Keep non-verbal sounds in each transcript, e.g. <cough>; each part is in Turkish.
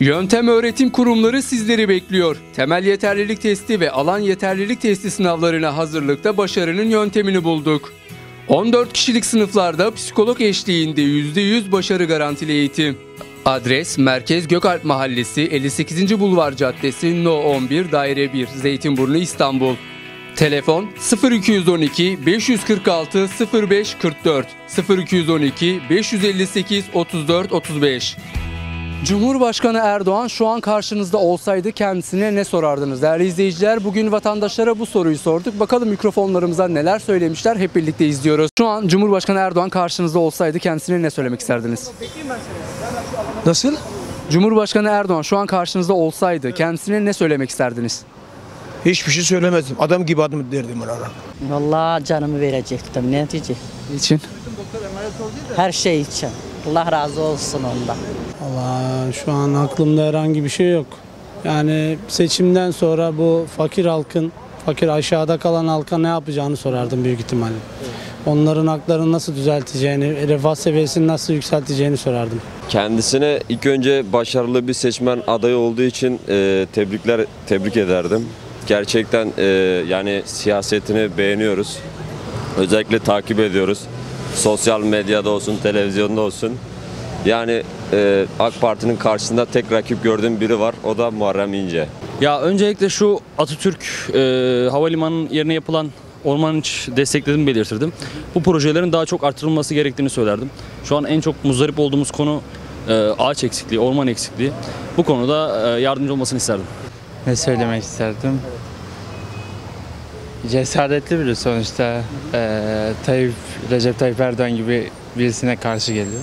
Yöntem Öğretim Kurumları sizleri bekliyor. Temel yeterlilik testi ve alan yeterlilik testi sınavlarına hazırlıkta başarının yöntemini bulduk. 14 kişilik sınıflarda psikolog eşliğinde %100 başarı garantili eğitim. Adres Merkez Gökalp Mahallesi 58. Bulvar Caddesi No 11 Daire 1 Zeytinburnu İstanbul. Telefon 0212 546 05 44 0212 558 34 35 Cumhurbaşkanı Erdoğan şu an karşınızda olsaydı kendisine ne sorardınız? Değerli izleyiciler bugün vatandaşlara bu soruyu sorduk. Bakalım mikrofonlarımıza neler söylemişler hep birlikte izliyoruz. Şu an Cumhurbaşkanı Erdoğan karşınızda olsaydı kendisine ne söylemek isterdiniz? Nasıl? Cumhurbaşkanı Erdoğan şu an karşınızda olsaydı kendisine ne söylemek isterdiniz? Hiçbir şey söylemezdim. Adam gibi adım derdim ona. Vallahi canımı verecektim. Ne diyeceğim? Niçin? Her şey için. Allah razı olsun ondan. Valla şu an aklımda herhangi bir şey yok. Yani seçimden sonra bu fakir halkın, fakir aşağıda kalan halka ne yapacağını sorardım büyük ihtimalle. Onların haklarını nasıl düzelteceğini, refah seviyesini nasıl yükselteceğini sorardım. Kendisine ilk önce başarılı bir seçmen adayı olduğu için e, tebrikler tebrik ederdim. Gerçekten e, yani siyasetini beğeniyoruz. Özellikle takip ediyoruz. Sosyal medyada olsun, televizyonda olsun. Yani e, AK Parti'nin karşısında tek rakip gördüğüm biri var. O da Muharrem İnce. Ya öncelikle şu Atatürk e, Havalimanı'nın yerine yapılan orman iç desteklediğimi belirtirdim. Bu projelerin daha çok artırılması gerektiğini söylerdim. Şu an en çok muzdarip olduğumuz konu e, ağaç eksikliği, orman eksikliği. Bu konuda e, yardımcı olmasını isterdim. Ne söylemek isterdim? Cesaretli biri sonuçta. Ee, Tayyip, Recep Tayyip Erdoğan gibi birisine karşı geliyor.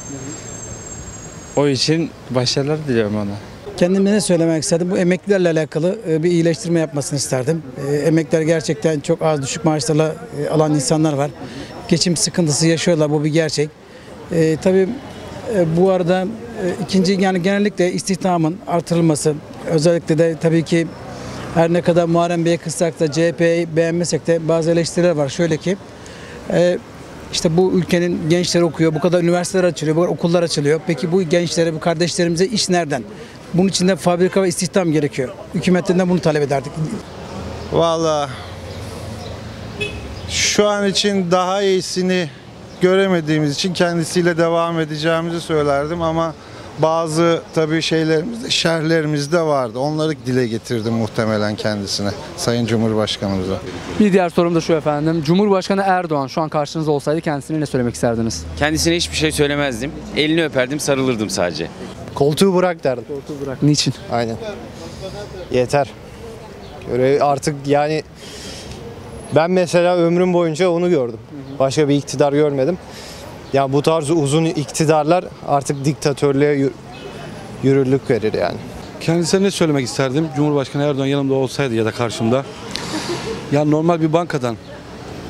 O için başarılar diliyorum ona. Kendime ne söylemek istedim? Bu emeklilerle alakalı e, bir iyileştirme yapmasını isterdim. E, Emekliler gerçekten çok az düşük maaşlarla e, alan insanlar var. Geçim sıkıntısı yaşıyorlar bu bir gerçek. Tabii bu arada ikinci yani genellikle istihdamın artırılması özellikle de tabii ki her ne kadar Muharrem Bey'e kızsak da CHP'yi beğenmesek de bazı eleştiriler var. Şöyle ki işte bu ülkenin gençleri okuyor, bu kadar üniversiteler açılıyor, bu kadar okullar açılıyor. Peki bu gençlere, bu kardeşlerimize iş nereden? Bunun için de fabrika ve istihdam gerekiyor. Hükümetten de bunu talep ederdik. Valla şu an için daha iyisini göremediğimiz için kendisiyle devam edeceğimizi söylerdim ama bazı tabii şeylerimiz, şerhlerimiz de vardı. Onları dile getirdim muhtemelen kendisine, Sayın Cumhurbaşkanımıza. Bir diğer sorum da şu efendim. Cumhurbaşkanı Erdoğan şu an karşınızda olsaydı kendisine ne söylemek isterdiniz? Kendisine hiçbir şey söylemezdim. Elini öperdim, sarılırdım sadece. Koltuğu bırak derdim. Niçin? Aynen. Yeter. Göre artık yani ben mesela ömrüm boyunca onu gördüm. Başka bir iktidar görmedim. Ya bu tarz uzun iktidarlar artık diktatörlüğe yü- yürürlük verir yani. Kendisine ne söylemek isterdim? Cumhurbaşkanı Erdoğan yanımda olsaydı ya da karşımda. Ya normal bir bankadan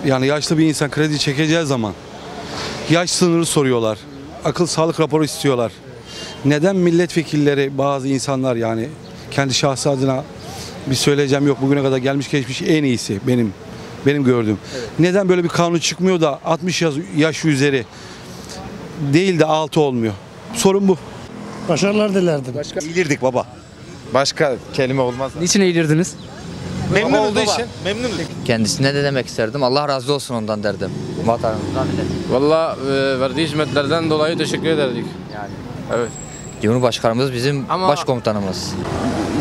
yani yaşlı bir insan kredi çekeceği zaman yaş sınırı soruyorlar. Akıl sağlık raporu istiyorlar. Neden milletvekilleri bazı insanlar yani kendi şahsı adına bir söyleyeceğim yok bugüne kadar gelmiş geçmiş en iyisi benim benim gördüğüm. Neden böyle bir kanun çıkmıyor da 60 yaş, yaş üzeri değil de altı olmuyor? Sorun bu. Başarılar dilerdim. İyilirdik baba. Başka kelime olmaz. Niçin eğilirdiniz? Memnun olduğu için. Memnun. Kendisine de demek isterdim. Allah razı olsun ondan derdim. Vatanımızdan millet. Valla e, verdiği hizmetlerden dolayı teşekkür ederdik. Yani. Evet. Cumhurbaşkanımız bizim Ama- başkomutanımız.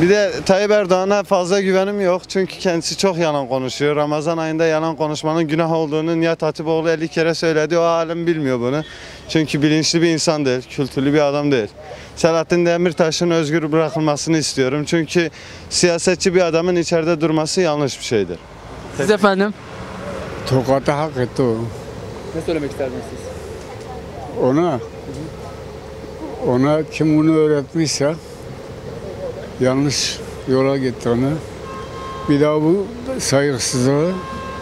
Bir de Tayyip Erdoğan'a fazla güvenim yok. Çünkü kendisi çok yalan konuşuyor. Ramazan ayında yalan konuşmanın günah olduğunu Nihat Hatipoğlu 50 kere söyledi. O alem bilmiyor bunu. Çünkü bilinçli bir insan değil, kültürlü bir adam değil. Selahattin Demirtaş'ın özgür bırakılmasını istiyorum. Çünkü siyasetçi bir adamın içeride durması yanlış bir şeydir. Siz efendim? Tokat'ı hak etti o. Ne söylemek isterdiniz siz? Ona ona kim bunu öğretmişse yanlış yola gitti onu. Bir daha bu saygısızlığı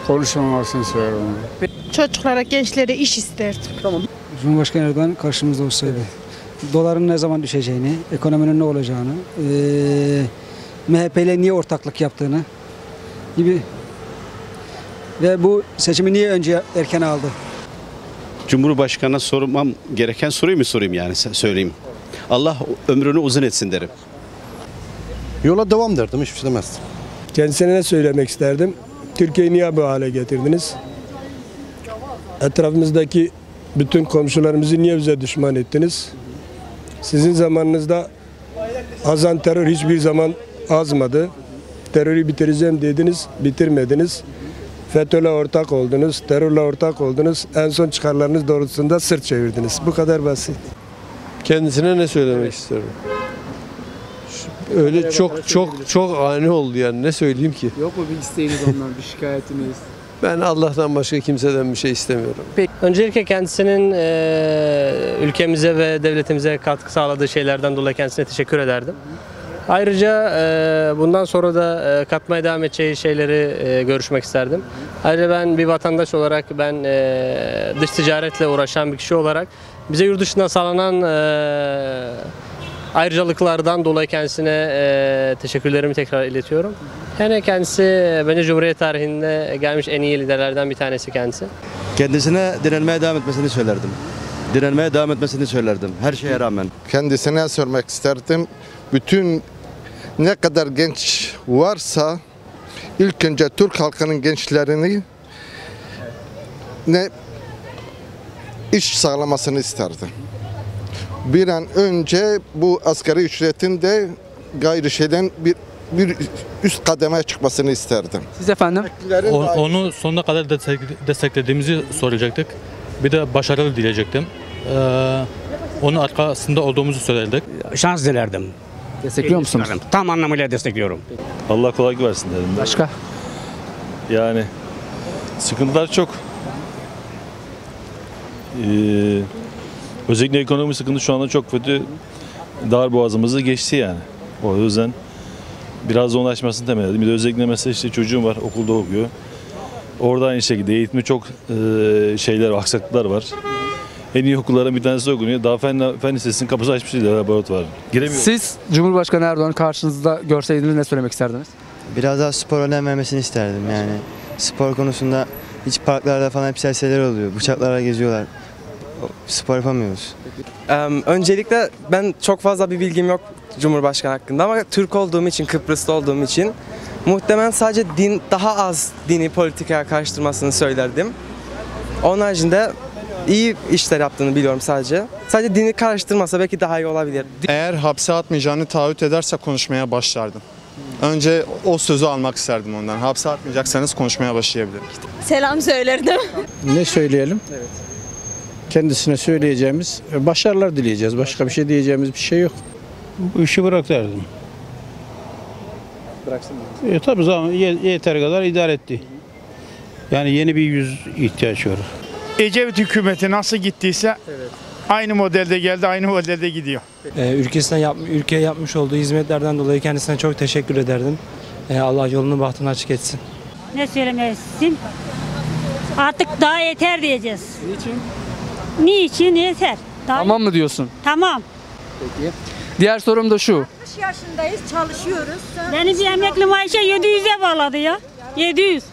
konuşmamasını söylerim ona. Çocuklara, gençlere iş isterdim. Tamam. Cumhurbaşkanı Erdoğan karşımızda olsaydı doların ne zaman düşeceğini, ekonominin ne olacağını, eee MHP ile niye ortaklık yaptığını gibi ve bu seçimi niye önce erken aldı? Cumhurbaşkanına sormam gereken soruyu mu sorayım yani söyleyeyim. Allah ömrünü uzun etsin derim. Yola devam derdim, hiçbir şey demezdim. Kendisine ne söylemek isterdim? Türkiye'yi niye bu hale getirdiniz? Etrafımızdaki bütün komşularımızı niye bize düşman ettiniz? Sizin zamanınızda azan terör hiçbir zaman azmadı. Terörü bitireceğim dediniz, bitirmediniz. FETÖ'yle ortak oldunuz, terörle ortak oldunuz. En son çıkarlarınız doğrultusunda sırt çevirdiniz. Bu kadar basit. Kendisine ne söylemek isterim? Öyle çok çok çok ani oldu yani ne söyleyeyim ki? Yok mu bir isteğiniz ondan, bir şikayetiniz? Ben Allah'tan başka kimseden bir şey istemiyorum. Öncelikle kendisinin eee, ülkemize ve devletimize katkı sağladığı şeylerden dolayı kendisine teşekkür ederdim. Ayrıca eee, bundan sonra da eee, katmaya devam edeceği şeyleri eee, görüşmek isterdim. Ayrıca ben bir vatandaş olarak, ben eee, dış ticaretle uğraşan bir kişi olarak bize yurt dışından sağlanan eee, ayrıcalıklardan dolayı kendisine eee, teşekkürlerimi tekrar iletiyorum. Yani kendisi e, bence Cumhuriyet tarihinde gelmiş en iyi liderlerden bir tanesi kendisi. Kendisine direnmeye devam etmesini söylerdim. Direnmeye devam etmesini söylerdim. Her şeye rağmen. Kendisine sormak isterdim. Bütün ne kadar genç varsa ilk önce Türk halkının gençlerini ne iş sağlamasını isterdim. Bir an önce bu asgari ücretin de gayrı şeyden bir bir üst kademeye çıkmasını isterdim. Siz efendim? O- onu sonuna kadar destek- desteklediğimizi soracaktık. Bir de başarılı dileyecektim. Ee, onun arkasında olduğumuzu söylerdik. Şans dilerdim. Destekliyor musunuz? Tam anlamıyla destekliyorum. Allah kolaylık versin dedim. Başka? Yani sıkıntılar çok. Ee, özellikle ekonomi sıkıntı şu anda çok kötü. Dar boğazımızı geçti yani. O yüzden biraz zonalaşmasını temenni ettim. Bir de özellikle mesela işte çocuğum var okulda okuyor. Orada aynı şekilde eğitimi çok e, şeyler, aksaklıklar var. En iyi okulların bir tanesi okunuyor. Daha fen, fen lisesinin kapısı açmış değil laboratuvar. Giremiyor. Siz Cumhurbaşkanı Erdoğan'ı karşınızda görseydiniz ne söylemek isterdiniz? Biraz daha spor önem vermesini isterdim yani. Spor konusunda hiç parklarda falan hep serseler oluyor. Bıçaklarla geziyorlar. Spor yapamıyoruz. öncelikle ben çok fazla bir bilgim yok Cumhurbaşkanı hakkında ama Türk olduğum için, Kıbrıslı olduğum için muhtemelen sadece din daha az dini politikaya karıştırmasını söylerdim. Onun haricinde iyi işler yaptığını biliyorum sadece. Sadece dini karıştırmasa belki daha iyi olabilir. Eğer hapse atmayacağını taahhüt ederse konuşmaya başlardım. Önce o sözü almak isterdim ondan. Hapse atmayacaksanız konuşmaya başlayabilirim. Selam söylerdim. Ne söyleyelim? Kendisine söyleyeceğimiz e, başarılar dileyeceğiz. Başka bir şey diyeceğimiz bir şey yok. Bu işi bırak derdim. Bıraksın E, tabii zaman ye- yeter kadar idare etti. Yani yeni bir yüz ihtiyaç var. Ecevit hükümeti nasıl gittiyse aynı modelde geldi, aynı modelde gidiyor. Ee, ülkesine yap, ülkeye yapmış olduğu hizmetlerden dolayı kendisine çok teşekkür ederdim. Ee, Allah yolunu bahtını açık etsin. Ne söylemelisin? Artık daha yeter diyeceğiz. Niçin? Niçin yeter? Daha Tamam mı diyorsun? Tamam. Peki. Diğer sorum da şu. 60 yaşındayız, çalışıyoruz. Beni bir emekli maaşa 700'e bağladı ya. 700.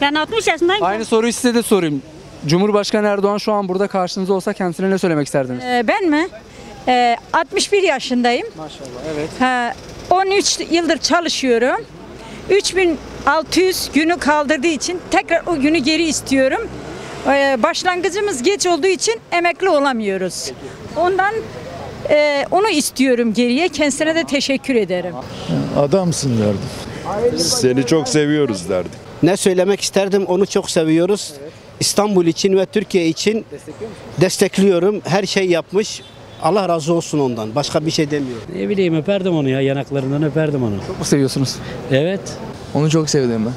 Ben 60 yaşındayım. Aynı soruyu size de sorayım. Cumhurbaşkanı Erdoğan şu an burada karşınızda olsa kendisine ne söylemek isterdiniz? Ee, ben mi? Ee, 61 yaşındayım. Maşallah evet. Ha, 13 yıldır çalışıyorum. 3600 günü kaldırdığı için tekrar o günü geri istiyorum. Ee, başlangıcımız geç olduğu için emekli olamıyoruz. Ondan e, onu istiyorum geriye. Kendisine de teşekkür ederim. Adamsın derdim. Seni çok seviyoruz derdik. Ne söylemek isterdim onu çok seviyoruz. İstanbul için ve Türkiye için destekliyorum. Her şey yapmış. Allah razı olsun ondan. Başka bir şey demiyorum. Ne bileyim öperdim onu ya yanaklarından öperdim onu. Çok mu seviyorsunuz? Evet. Onu çok sevdim ben.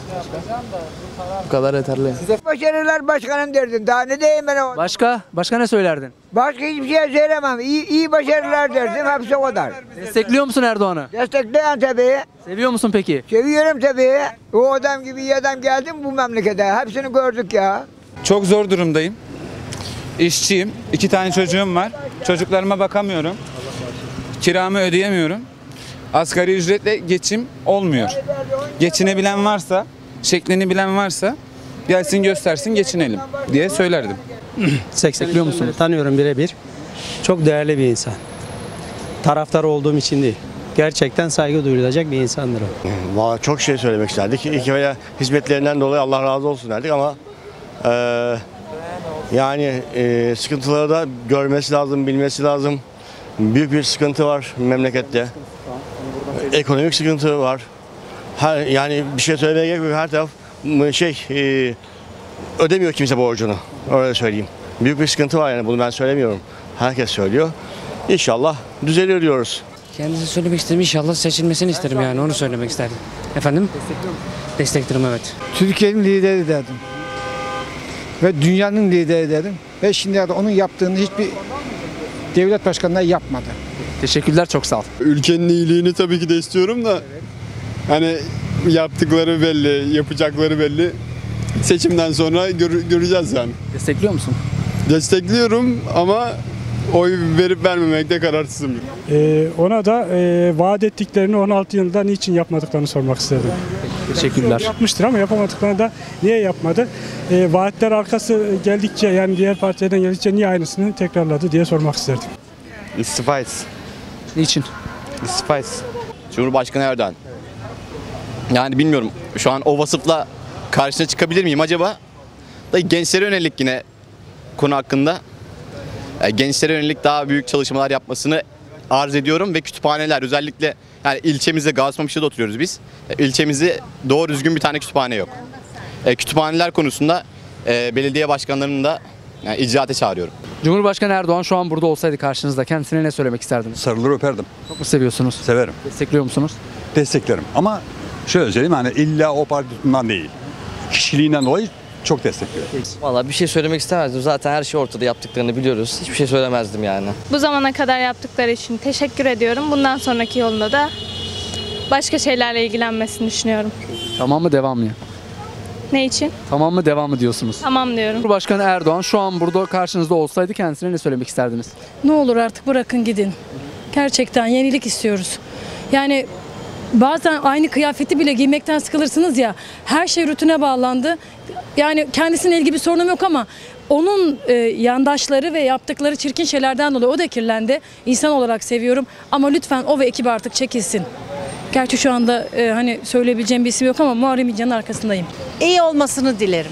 Bu kadar yeterli. Başarılar başkanım derdim. Daha ne diyeyim ben o? Başka? Başka ne söylerdin? Başka hiçbir şey söylemem. İyi, iyi başarılar derdim. Hepsi o kadar. Destekliyor musun Erdoğan'ı? Destekleyen tabii. Seviyor musun peki? Seviyorum tabii. O adam gibi iyi adam geldi mi bu memlekete? Hepsini gördük ya. Çok zor durumdayım. İşçiyim. iki tane çocuğum var. Çocuklarıma bakamıyorum. Kiramı ödeyemiyorum. Asgari ücretle geçim olmuyor. Geçinebilen varsa, şeklini bilen varsa gelsin göstersin geçinelim diye söylerdim. <clears throat> Destekliyor musun? Tanıyorum birebir. Çok değerli bir insan. Taraftar olduğum için değil. Gerçekten saygı duyulacak bir insandır o. Valla çok şey söylemek isterdik. İlk ve hizmetlerinden dolayı Allah razı olsun derdik ama eee, yani eee, sıkıntıları da görmesi lazım, bilmesi lazım. Büyük bir sıkıntı var memlekette. Ekonomik sıkıntı var. Her, yani bir şey söylemeye gerek yok. Her taraf şey eee, ödemiyor kimse borcunu. Öyle söyleyeyim. Büyük bir sıkıntı var yani bunu ben söylemiyorum. Herkes söylüyor. İnşallah düzelir diyoruz. Kendisi söylemek istedim inşallah seçilmesini isterim yani onu söylemek isterdim. Efendim? Desteklerim evet. Türkiye'nin lideri derdim. Ve dünyanın lideri derdim. Ve şimdi de onun yaptığını hiçbir devlet başkanına yapmadı. Teşekkürler çok sağ ol. Ülkenin iyiliğini tabii ki de istiyorum da hani yaptıkları belli, yapacakları belli. Seçimden sonra gör- göreceğiz yani. Destekliyor musun? Destekliyorum ama oy verip vermemekte kararsızım. Ee, ona da e, vaat ettiklerini 16 yılda niçin yapmadıklarını sormak istedim. Teşekkürler. Yapmıştır ama yapamadıklarını da niye yapmadı? E, vaatler arkası geldikçe yani diğer partilerden geldikçe niye aynısını tekrarladı diye sormak isterdim. İstifa etsin. Niçin? Etsin. Cumhurbaşkanı Erdoğan. Yani bilmiyorum şu an o vasıfla karşısına çıkabilir miyim acaba? Da gençlere yönelik yine konu hakkında e, gençlere yönelik daha büyük çalışmalar yapmasını arz ediyorum ve kütüphaneler özellikle yani ilçemizde Gazipaşa'da oturuyoruz biz. E, İlçemizde doğru düzgün bir tane kütüphane yok. E, kütüphaneler konusunda e, belediye başkanlarını da yani icraate çağırıyorum. Cumhurbaşkanı Erdoğan şu an burada olsaydı karşınızda kendisine ne söylemek isterdiniz? Sarılır öperdim. Çok mu seviyorsunuz? Severim. Destekliyor musunuz? Desteklerim ama şöyle söyleyeyim hani illa o partisinden değil. Kişiliğinden dolayı çok destekliyorum. Valla bir şey söylemek istemezdim. Zaten her şey ortada yaptıklarını biliyoruz. Hiçbir şey söylemezdim yani. Bu zamana kadar yaptıkları için teşekkür ediyorum. Bundan sonraki yolunda da başka şeylerle ilgilenmesini düşünüyorum. Tamam mı devam mı? Ne için? Tamam mı devam mı diyorsunuz? Tamam diyorum. Cumhurbaşkanı Erdoğan şu an burada karşınızda olsaydı kendisine ne söylemek isterdiniz? Ne olur artık bırakın gidin. Gerçekten yenilik istiyoruz. Yani bazen aynı kıyafeti bile giymekten sıkılırsınız ya. Her şey rutine bağlandı. Yani kendisiyle ilgili bir sorunum yok ama onun e, yandaşları ve yaptıkları çirkin şeylerden dolayı o da kirlendi. İnsan olarak seviyorum ama lütfen o ve ekibi artık çekilsin. Gerçi şu anda e, hani söyleyebileceğim bir isim yok ama Muharrem İnce'nin arkasındayım. İyi olmasını dilerim.